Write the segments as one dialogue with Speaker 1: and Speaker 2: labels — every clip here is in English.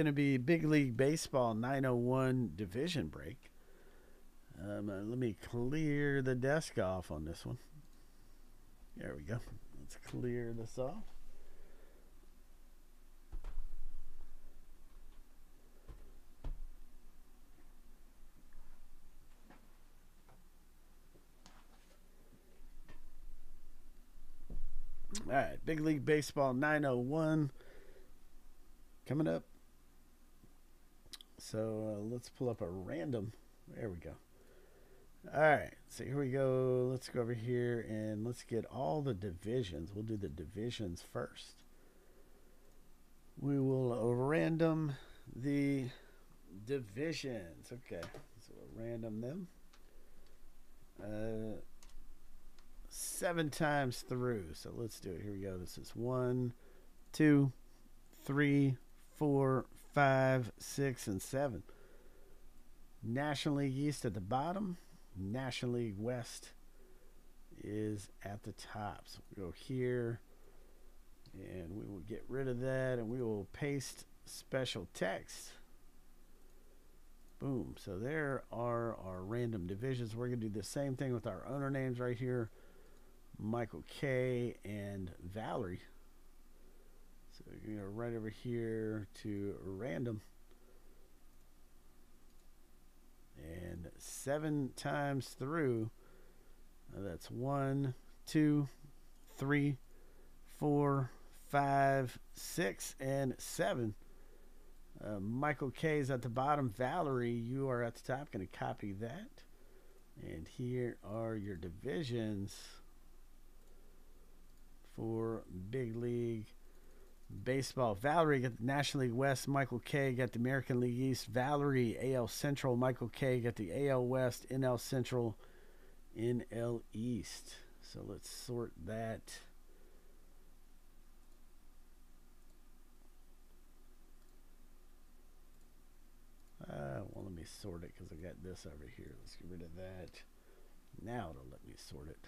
Speaker 1: going to be Big League Baseball 901 division break. Um, uh, let me clear the desk off on this one. There we go. Let's clear this off. All right, Big League Baseball 901 coming up. So uh, let's pull up a random. There we go. All right, so here we go. Let's go over here and let's get all the divisions. We'll do the divisions first. We will random the divisions. Okay, so we'll random them. Uh, seven times through. So let's do it. Here we go. This is one, two, three, four, five, six, and seven. National League East at the bottom. National League West is at the top. So we'll go here and we will get rid of that and we will paste special text. Boom. So there are our random divisions. We're going to do the same thing with our owner names right here. Michael K and Valerie. So you know, right over here to random. And seven times through, uh, that's one, two, three, four, five, six, and seven. Uh, Michael K is at the bottom. Valerie, you are at the top. Going to copy that. And here are your divisions for Big League Baseball. Valerie got the National League West. Michael K got the American League East. Valerie, AL Central. Michael K got the AL West, NL Central, NL East. So let's sort that. Uh, well, let me sort it because I got this over here. Let's get rid of that. Now it'll let me sort it.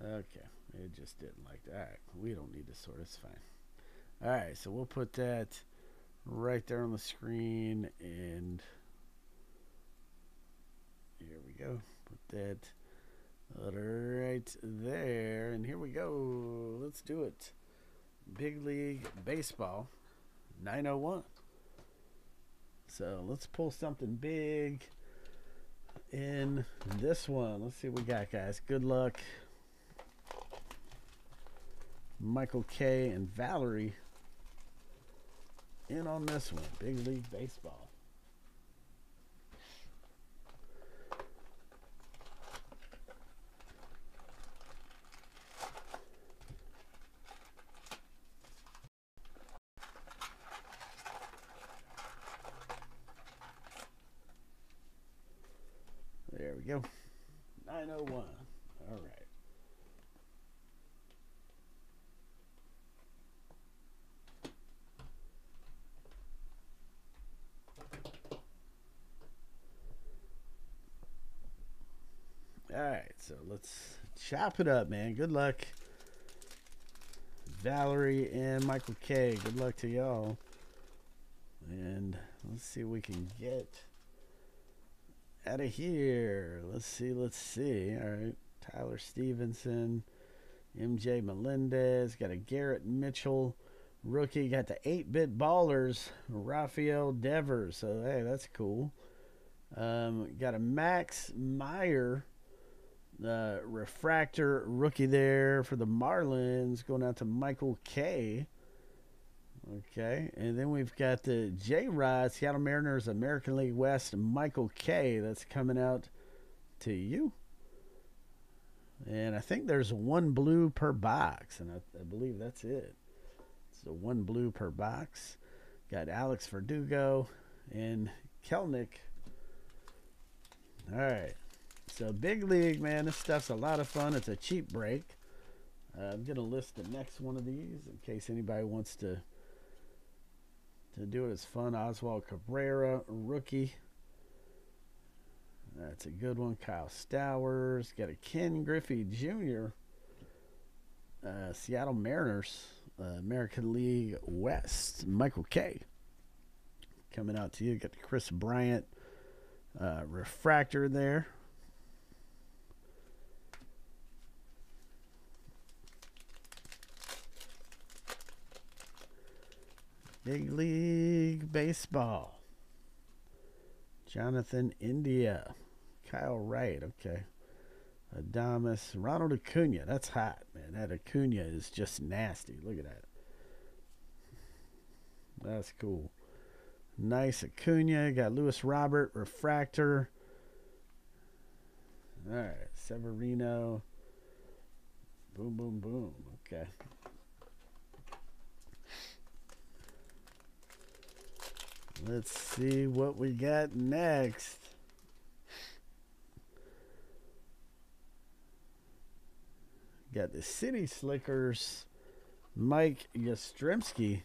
Speaker 1: Okay, it just didn't like that. All right, we don't need to sort. It's fine. All right, so we'll put that right there on the screen, and here we go. Put that right there, and here we go. Let's do it. Big League Baseball 901. So let's pull something big in this one. Let's see what we got, guys. Good luck. Michael K and Valerie in on this one. Big League Baseball. There we go. 901. All right. All right, so let's chop it up, man. Good luck, Valerie and Michael K. Good luck to y'all. And let's see what we can get out of here. Let's see, let's see. All right, Tyler Stephenson, MJ Melendez, got a Garrett Mitchell rookie. Got the 8 bit ballers, Rafael Devers. So, hey, that's cool. Um, got a Max Meyer the refractor rookie there for the Marlins going out to Michael K. Okay, and then we've got the J Rod Seattle Mariners American League West Michael K. That's coming out to you. And I think there's one blue per box, and I, I believe that's it. So one blue per box. Got Alex Verdugo and Kelenic. All right. So big league, man. This stuff's a lot of fun. It's a cheap break. Uh, I'm gonna list the next one of these in case anybody wants to to do it. It's fun. Oswald Cabrera, rookie. That's a good one. Kyle Stowers got a Ken Griffey Jr. uh, Seattle Mariners, uh, American League West, Michael K. Coming out to you. Got the Kris Bryant uh, refractor there. Big League Baseball. Jonathan India. Kyle Wright. Okay. Adames. Ronald Acuna. That's hot, man. That Acuna is just nasty. Look at that. That's cool. Nice Acuna. Got Luis Robert. Refractor. All right. Severino. Boom, boom, boom. Okay. Let's see what we got next. Got the City Slickers, Mike Yastrzemski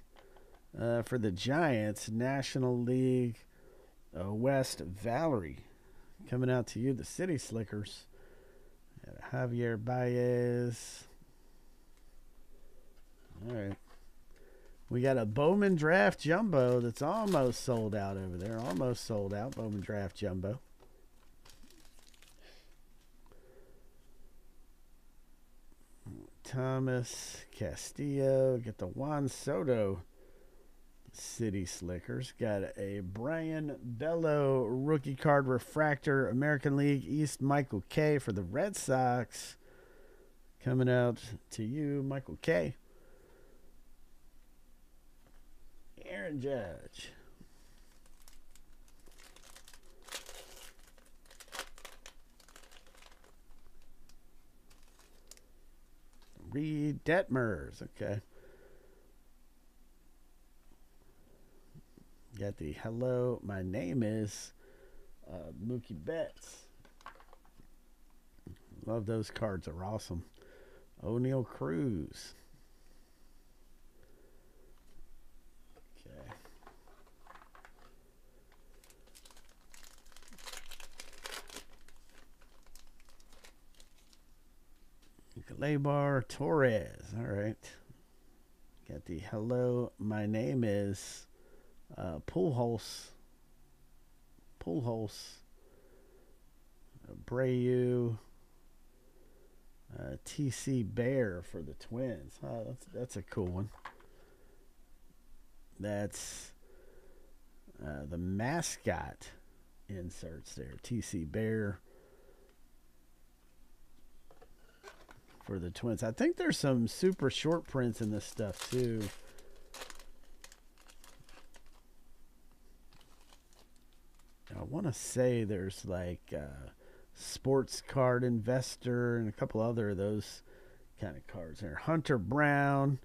Speaker 1: uh, for the Giants, National League uh, West Valerie. Coming out to you, the City Slickers. Javier Baez. All right. We got a Bowman Draft Jumbo that's almost sold out over there. Almost sold out. Bowman Draft Jumbo. Thomas Castillo. Get the Juan Soto City Slickers. Got a Brayan Bello rookie card refractor American League East Michael K for the Red Sox. Coming out to you, Michael K. Aaron Judge. Reid Detmers. Okay. Got the hello, my name is uh, Mookie Betts. Love those cards, are awesome. Oneil Cruz. Okay. Gleyber Torres. All right. Got the hello, my name is uh, Pujols, Pujols, Brayu, uh, TC Bear for the Twins. Oh, that's that's a cool one. That's uh, the mascot inserts there. TC Bear for the Twins. I think there's some super short prints in this stuff too. I want to say there's like uh, sports card investor and a couple other of those kind of cards there. Hunter Brown,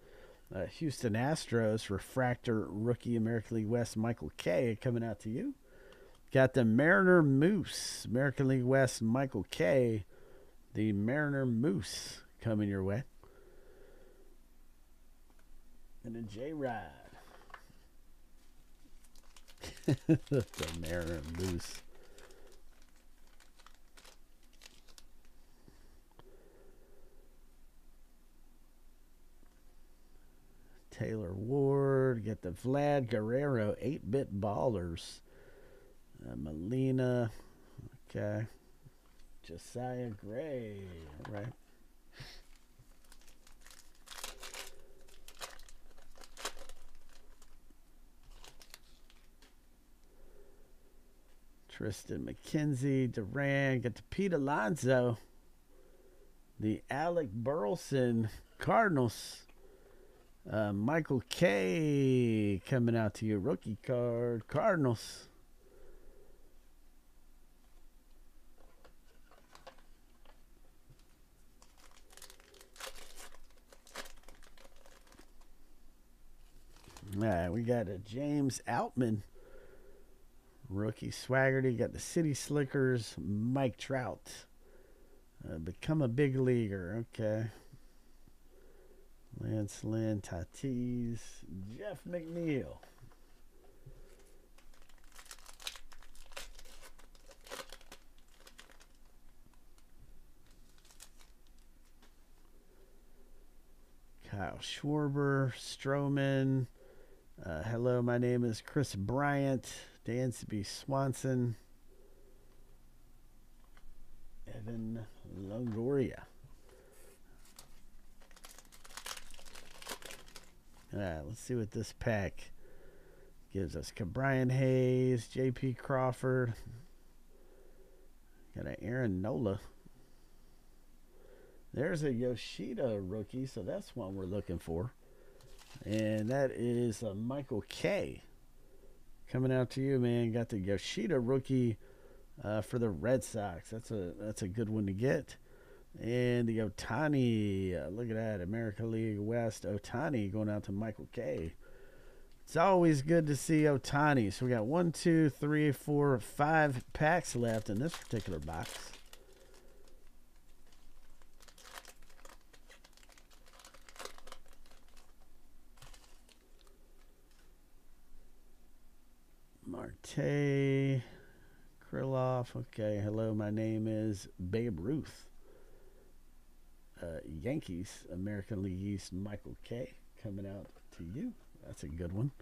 Speaker 1: uh, Houston Astros refractor rookie American League West Michael K coming out to you. Got the Mariner Moose American League West Michael K. The Mariner Moose coming your way. And a J Rod. the Mariner Moose. Taylor Ward, get the Vlad Guerrero 8 bit ballers. Uh, Molina, okay. Josiah Gray, all right. Triston McKenzie, Duran, get to Pete Alonso, the Alec Burleson Cardinals, uh, Michael K coming out to you, rookie card, Cardinals. All right, we got a James Outman. Rookie Swaggerty. Got the City Slickers. Mike Trout. Uh, become a big leaguer. Okay. Lance Lynn, Tatis, Jeff McNeil. Kyle Schwarber, Stroman. Uh, hello, my name is Kris Bryant. Dansby Swanson. Evan Longoria. All right, let's see what this pack gives us. Brian Hayes, J.P. Crawford. Got an Aaron Nola. There's a Yoshida rookie, so that's one we're looking for. And that is a Michael K. Coming out to you, man. Got the Yoshida rookie uh, for the Red Sox. That's a that's a good one to get. And the Ohtani, uh, look at that, American League West Ohtani going out to Michael K. It's always good to see Ohtani. So we got one, two, three, four, five packs left in this particular box. Marte, Kirilloff. Okay, hello, my name is Babe Ruth. Uh, Yankees, American League East, Michael K. coming out to you. That's a good one.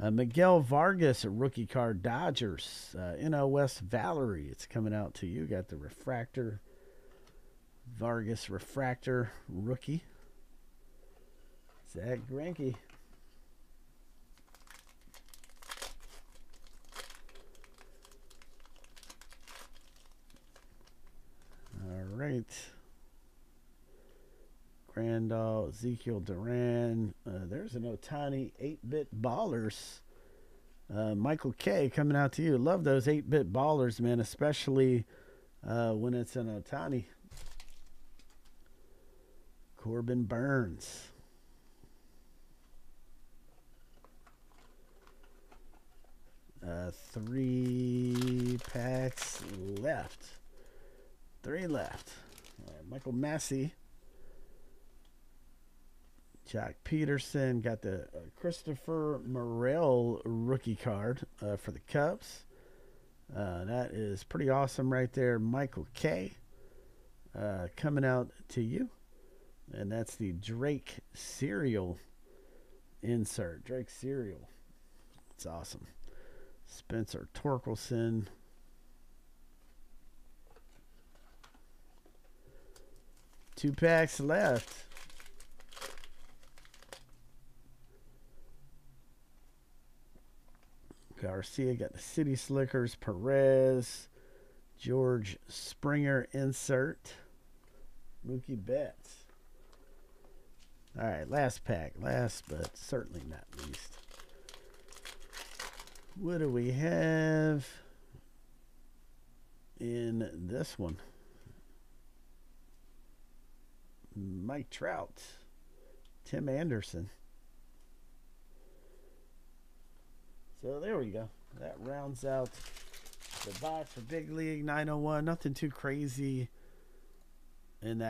Speaker 1: Uh, Miguel Vargas, a rookie card, Dodgers. Uh, NL West Valerie, it's coming out to you. Got the refractor, Vargas refractor rookie. Zack Greinke. All right. Ezekiel Duran. Uh, there's an Ohtani 8-bit ballers. Uh, Michael K coming out to you. Love those 8-bit ballers, man, especially uh, when it's an Ohtani. Corbin Burnes. Uh, three packs left. Three left. Michael Massey. Jack Peterson got the uh, Christopher Morel rookie card uh, for the Cubs. Uh, that is pretty awesome right there. Michael K. Uh, coming out to you. And that's the Drake cereal insert. Drake cereal. It's awesome. Spencer Torkelson. Two packs left. Garcia got the City Slickers, Perez, George Springer insert, Mookie Betts. All right, last pack, last but certainly not least. What do we have in this one? Mike Trout, Tim Anderson. So there we go. That rounds out the box for Big League 901. Nothing too crazy in that.